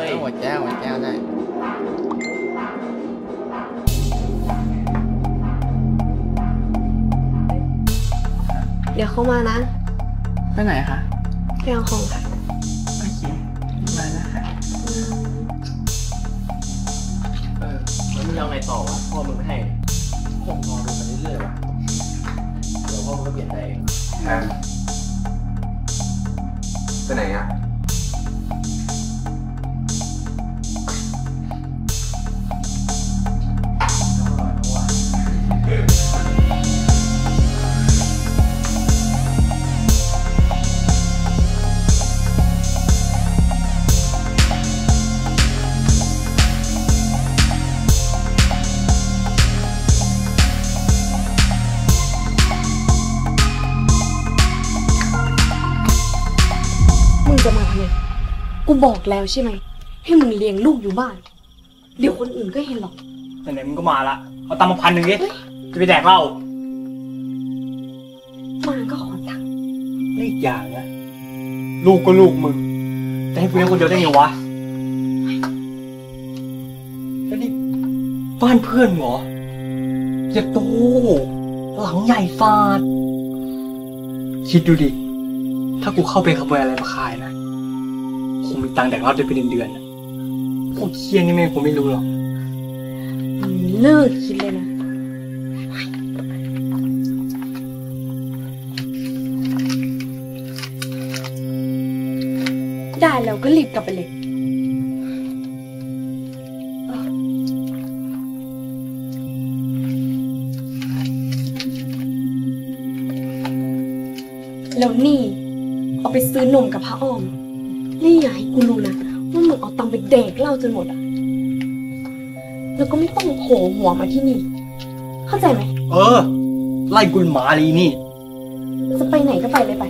ฮ้ย หัวแก้วหัวแก้วได้เดี๋ยวเขามานะ ไปไหนคะไปเอาของค่ะ โอเคมาแล้วค่ะเออแล้วมึงจะเอาไงต่อวะพ่อมึงไม่ให้ผมรอดูไปเรื่อยๆวะเดี๋ยวพ่อมึงก็เปลี่ยนใจเองแทนไปไหนอะ กูบอกแล้วใช่ไหม ให้มึงเลี้ยงลูกอยู่บ้าน เดี๋ยวคนอื่นก็เห็นหรอกไหนๆมึงก็มาละเอาตังค์มาพันหนึ่งดิจะไปแดกเหล้ามาก็ขอตังค์ไม่อีกอย่างนะลูกก็ลูกมึงจะให้กูเลี้ยงคนเดียวได้ไงวะแล้วนี่บ้านเพื่อนมึงเหรอใหญ่โตหลังใหญ่ฟาด คิดดูดิ ถ้ากูเข้าไปขโมยอะไรมาขายนะคงมี ตังค์แดกเหล้าได้เป็นเดือนๆนะพวกเคียนี่แม่งกูไม่รู้หรอกเลิกคิดเลยนะได้แล้วก็รีบกลับไปเลยแล้วนี่ เอาไปซื้อนมกับพระอ้อม นี่อย่าให้กูรู้นะว่ามึงเอาตังค์ไปแดกเหล้าจนหมดอะ แล้วก็ไม่ต้องโผล่หัวมาที่นี่ เข้าใจไหม เออ ไล่กุลหมาลีนี่ จะไปไหนก็ไปเลยไป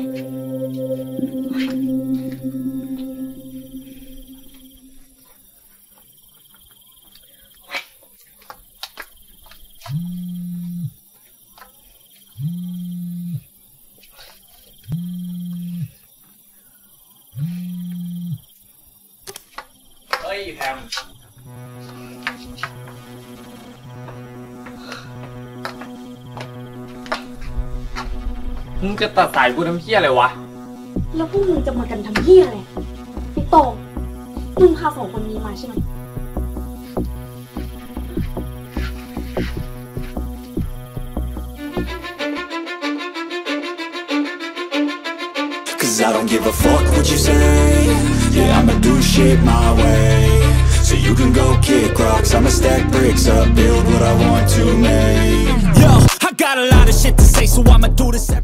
เฮ้ยแพมมึงจะตัดสายกูทำเพี้ยอะไรวะ แล้วพวกมึงจะมากันทำเหี้ยอะไรไอ้โตงมึงพาสองคนนี้มาใช่ไหม Cause I don't give a fuck what you say Yeah, I'ma do shit my way So you can go kick rocks. I'ma stack bricks up, build what I want to make. Yo, I got a lot of shit to say So I'ma do this every